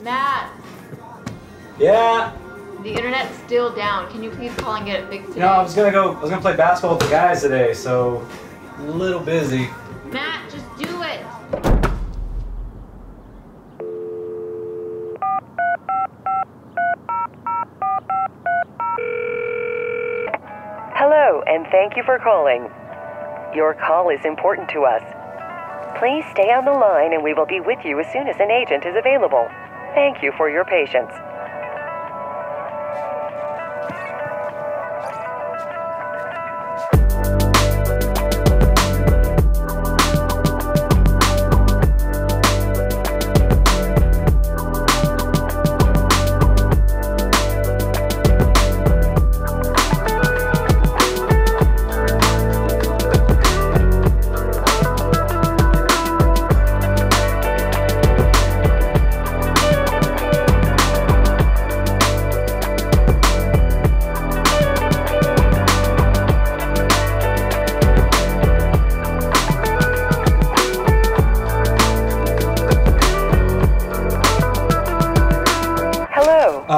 Matt, Yeah. the internet's still down. Can you please call and get it fixed You today? know, I was gonna go. I was gonna play basketball with the guys today, so a little busy. Matt, just do it. Hello, and thank you for calling. Your call is important to us. Please stay on the line and we will be with you as soon as an agent is available. Thank you for your patience.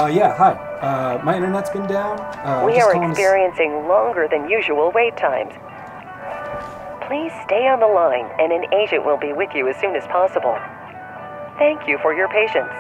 Yeah. Hi. Uh, my internet's been down. Uh, We are calling to s- experiencing longer than usual wait times. Please stay on the line and an agent will be with you as soon as possible. Thank you for your patience.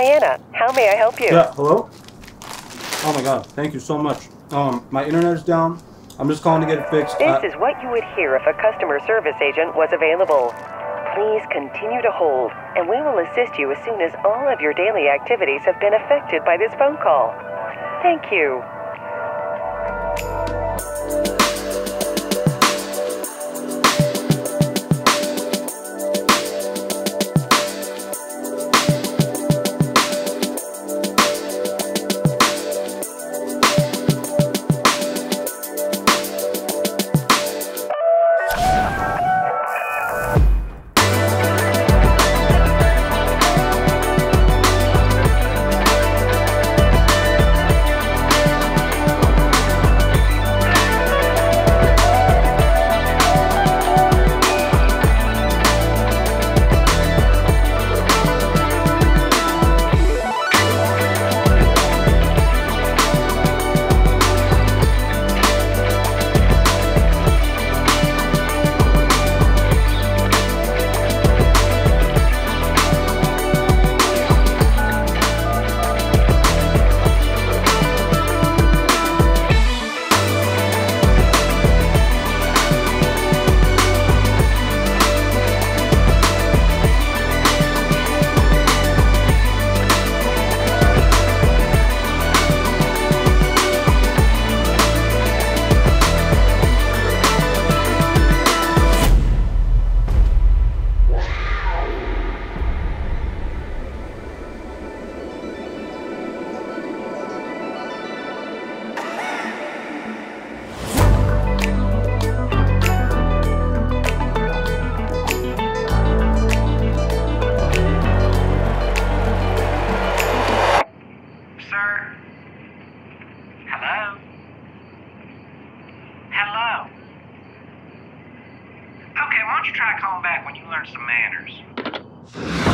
Diana. How may I help you? Yeah. Hello. Oh my God. Thank you so much. Um, my internet is down. I'm just calling to get it fixed. This Uh, is what you would hear if a customer service agent was available. Please continue to hold, and we will assist you as soon as all of your daily activities have been affected by this phone call. Thank you. Hello? Hello? Okay, why don't you try calling back when you learn some manners?